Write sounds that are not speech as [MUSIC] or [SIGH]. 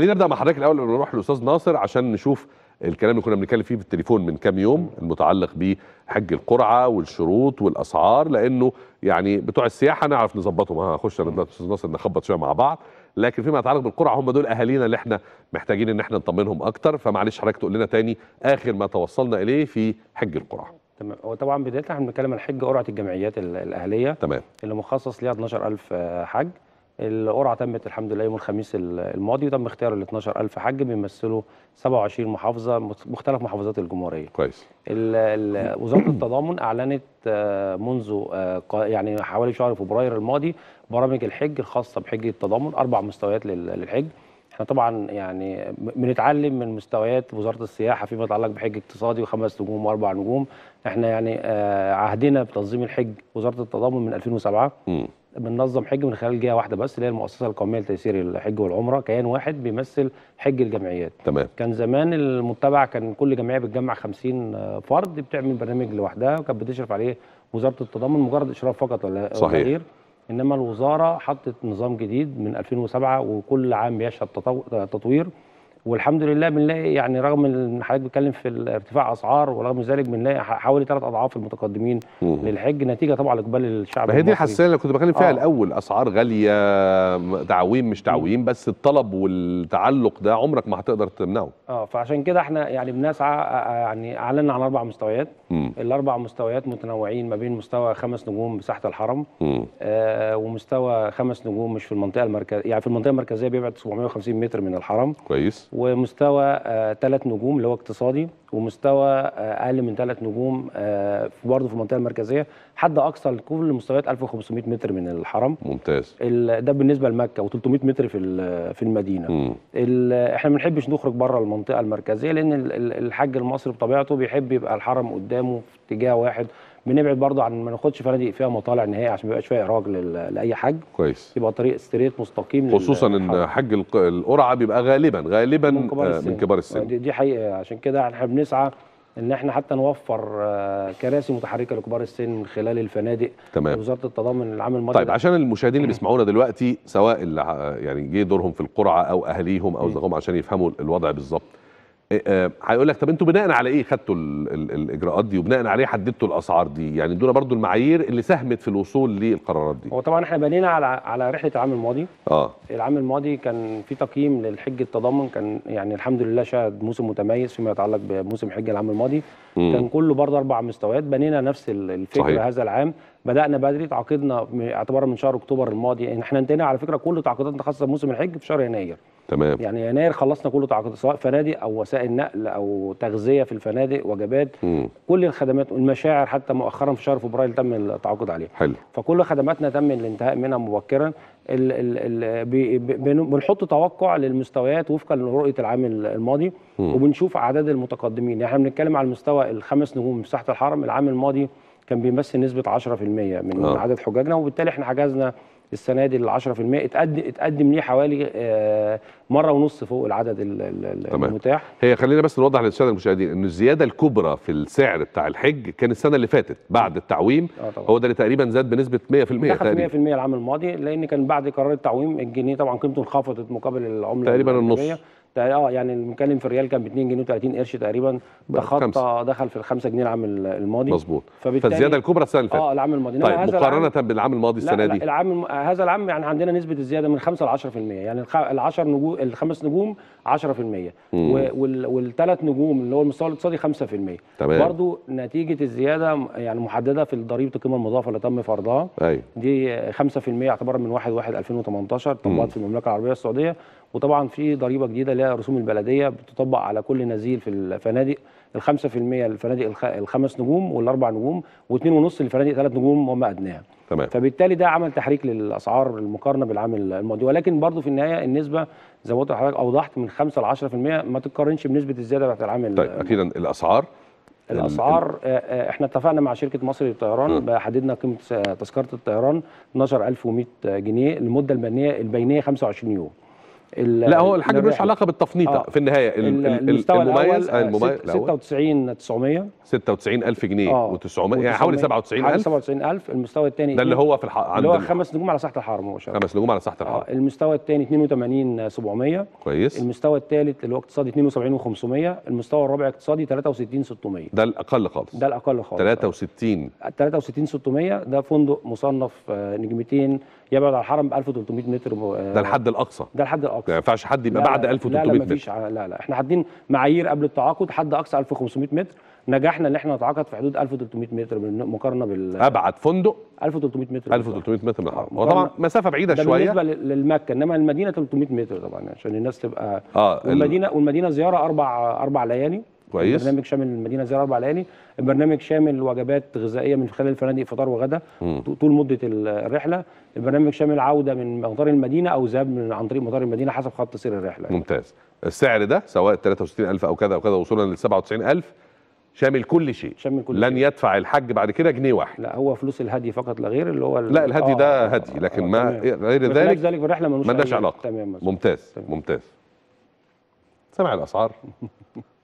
خلينا نبدأ مع حضرتك الأول نروح للاستاذ ناصر عشان نشوف الكلام اللي كنا بنتكلم فيه في التليفون من كام يوم المتعلق بحج القرعة والشروط والأسعار لأنه يعني بتوع السياحة نعرف نظبطهم. هخش أنا أستاذ ناصر نخبط شوية مع بعض. لكن فيما يتعلق بالقرعة هم دول أهالينا اللي إحنا محتاجين إن إحنا نطمنهم أكتر. فمعلش حضرتك تقول لنا تاني آخر ما توصلنا إليه في حج القرعة. تمام. هو طبعا بدايه إحنا بنتكلم عن حج قرعة الجمعيات ال- الأهلية. تمام. اللي مخصص ليها 12000 حج القرعة تمت الحمد لله يوم الخميس ال- الماضي وتم اختيار ال 12000 حج بيمثلوا 27 محافظة مختلف محافظات الجمهورية. كويس. وزارة التضامن أعلنت آه، منذ آه، يعني حوالي شهر فبراير الماضي برامج الحج الخاصة بحج التضامن أربع مستويات لل- للحج. إحنا طبعا يعني م- بنتعلم من مستويات وزارة السياحة فيما يتعلق بحج اقتصادي وخمس نجوم وأربع نجوم. إحنا يعني آه، عهدنا بتنظيم الحج وزارة التضامن من 2007 مم. بننظم حج من خلال جهة واحدة بس اللي هي المؤسسة القومية لتيسير الحج والعمرة. كيان واحد بيمثل حج الجمعيات. تمام. كان زمان المتبع كان كل جمعية بتجمع 50 فرد بتعمل برنامج لوحدها وكانت بتشرف عليه وزارة التضامن مجرد إشراف فقط ولا صحيح. غير إنما الوزارة حطت نظام جديد من 2007 وكل عام بيشهد تطو- تطوير. والحمد لله بنلاقي يعني رغم إن حضرتك بتتكلم في ارتفاع أسعار ورغم ذلك بنلاقي حوالي ثلاث أضعاف المتقدمين مم. للحج نتيجة طبعا لإقبال الشعب ما هي دي. الحساسية اللي كنت بتكلم فيها آه. الأول أسعار غالية تعويم مش تعويم بس الطلب والتعلق ده عمرك ما هتقدر تمنعه آه فعشان كده إحنا يعني بنسعى آه، آه، يعني أعلنا عن أربع مستويات مم. الأربع مستويات متنوعين ما بين مستوى خمس نجوم بساحة الحرم مم. آه ومستوى خمس نجوم مش في المنطقة المركزيه يعني في المنطقة المركزية بيبعد 750 متر من الحرم كويس ومستوى ثلاث نجوم اللي هو اقتصادي ومستوى آه أقل من ثلاث نجوم آه برضه في المنطقة المركزية. حد أقصى لكل المستويات 1500 متر من الحرم. ممتاز. ده بالنسبة لمكة و300 متر في في المدينة. إحنا ما بنحبش نخرج بره المنطقة المركزية لأن ال- ال- الحج المصري بطبيعته بيحب يبقى الحرم قدامه في اتجاه واحد. بنبعد برضه عن ما ناخدش فنادق فيها مطالع نهائي عشان ما يبقاش فيها إراج لأي حج كويس. يبقى طريق ستريت مستقيم خصوصا إن. حج الق- القرعة بيبقى غالبا غالبا من كبار آه، السن. من كبار السن. دي, دي حقيقة. عشان كده إحنا بنسعى إن إحنا حتى نوفر آه، كراسي متحركة لكبار السن من خلال الفنادق. تمام. وزارة التضامن العام الماضي طيب عشان المشاهدين اللي بيسمعونا دلوقتي سواء اللي يعني جه دورهم في القرعة أو اهاليهم أو زغهم عشان يفهموا الوضع بالظبط هيقول لك طب أنتوا بناء على إيه خدتوا ال ال الإجراءات دي وبناء عليه حددتوا الأسعار دي؟ يعني دول برضو المعايير اللي ساهمت في الوصول للقرارات دي. هو طبعا إحنا بنينا على على رحلة العام الماضي. آه. العام الماضي كان في تقييم للحج التضامن كان يعني الحمد لله شهد موسم متميز فيما يتعلق بموسم حج العام الماضي. مم. كان كله برضه أربع مستويات. بنينا نفس ال- الفكرة صحيح. هذا العام. بدأنا بدري تعاقدنا م- اعتبارا من شهر أكتوبر الماضي. إن إحنا انتهينا على فكرة كل تعاقداتنا خاصة بموسم الحج في شهر يناير. تمام يعني يناير خلصنا كل تعاقدات سواء فنادق أو وسائل نقل أو تغذية في الفنادق وجبات مم. كل الخدمات والمشاعر حتى مؤخرا في شهر فبراير تم التعاقد عليها حلو فكل خدماتنا تم الانتهاء منها مبكرا ال ال ال بي- بي- بن- بنحط توقع للمستويات وفقا لرؤية العام الماضي مم. وبنشوف أعداد المتقدمين يعني إحنا بنتكلم على المستوى الخمس نجوم في ساحة الحرم العام الماضي كان بيمثل نسبة 10% من آه. عدد حجاجنا وبالتالي إحنا حجزنا السنة دي ال 10% اتقدم اتقدم ليه حوالي آه، مرة ونص فوق العدد. المتاح هي خلينا بس نوضح للساده المشاهدين إن الزيادة الكبرى في السعر بتاع الحج كان السنة اللي فاتت بعد التعويم طبعا هو ده اللي تقريبا زاد بنسبة 100% دخل تقريبا في 100% العام الماضي لأن كان بعد قرار التعويم الجنيه طبعا قيمته انخفضت مقابل العملة تقريباً النص. آه يعني بنتكلم في الريال كان ب 2 جنيه و30 قرش تقريبا. تخطى. دخل في ال 5 جنيه العام الماضي. مظبوط. فالزيادة الكبرى السنة اللي فاتت. آه العام الماضي. طيب هذا العام- مقارنه بالعام الماضي لا السنة لا دي. العام الم... هذا العام يعني عندنا نسبة الزياده من 5 ل 10% يعني. ال 10 نجوم الخمس نجوم 10% مم. و... وال... والثلاث نجوم اللي هو المستوى الاقتصادي 5% تمام. برضو نتيجة الزيادة يعني محددة في ضريبة القيمة المضافة اللي تم فرضها. أيوه. دي 5% اعتبارا من 1 1 2018 مم. طبقت في المملكة العربية السعودية. وطبعا في ضريبة جديدة اللي هي رسوم البلدية بتطبق على كل نزيل في الفنادق. ال 5% الفنادق الخ- الخمس نجوم والأربع نجوم و2.5 للفنادق ثلاث نجوم وما ادناها تمام. فبالتالي ده عمل تحريك للأسعار المقارنة بالعام الماضي. ولكن برضو في النهاية النسبة زي ما قلت لحضرتك أوضحت من 5 ل 10% ما تتقارنش بنسبة الزيادة بتاعت العام طيب أخيرا الأسعار؟ ال- الاسعار آه، آه، إحنا اتفقنا مع شركة مصر للطيران. حددنا قيمة تذكرة الطيران 12100 جنيه المدة البينية البينيه 25 يوم. لا هو الحاج ملوش. علاقة بالتفنيطه آه. في النهاية. ال- ال- ال- المستوى المميز آه، الأول المميز ست- الأول 96 900 96000 جنيه آه و900 يعني حوالي حوالي 97000 97000 المستوى الثاني ده اللي هو في الح... اللي هو خمس نجوم على ساحة الحرم هو شغال. خمس نجوم على ساحة آه الحرم المستوى الثاني 82 700 كويس. المستوى الثالث اللي هو اقتصادي 72 500 المستوى الرابع اقتصادي 63 600 ده الأقل خالص. ده الأقل خالص. 63 ال 63 600 ده فندق مصنف آه، نجمتين يبعد عن الحرم ب 1300 متر آه، ده الحد الأقصى. ده الحد الأقصى. ما ينفعش حد يبقى لا بعد لا. 1300 لا لا متر. مفيش لا لا. إحنا حاطين معايير قبل التعاقد حد أقصى 1500 متر. نجحنا إن إحنا نتعاقد في حدود 1300 متر مقارنة بال أبعد فندق. 1300 متر. 1300 متر من الحرم. هو طبعا مسافة بعيدة ده شوية. بالنسبة لل- للمكة إنما المدينة 300 متر طبعا عشان الناس تبقى آه ال- والمدينه والمدينة زيارة أربع أربع ليالي. كويس. البرنامج شامل المدينة زياره أربع ليالي البرنامج شامل وجبات غذائية من خلال الفنادق فطار وغدا مم. طول مدة ال- الرحلة البرنامج شامل عودة من مطار المدينة أو ذهاب من عن طريق مطار المدينة حسب خط سير الرحلة ممتاز السعر ده سواء 63000 أو كذا أو كذا وصولا لل 97000 شامل كل شيء شامل كل لن شيء. يدفع الحج بعد كده جنيه واحد لا هو فلوس الهدي فقط لا غير اللي هو لا الهدي آه، ده آه، هدي آه، لكن آه، ما تمام. غير ذلك ذلك بالرحله ملوش علاقة تمام. ممتاز تمام. ممتاز سامع الأسعار [LAUGHS]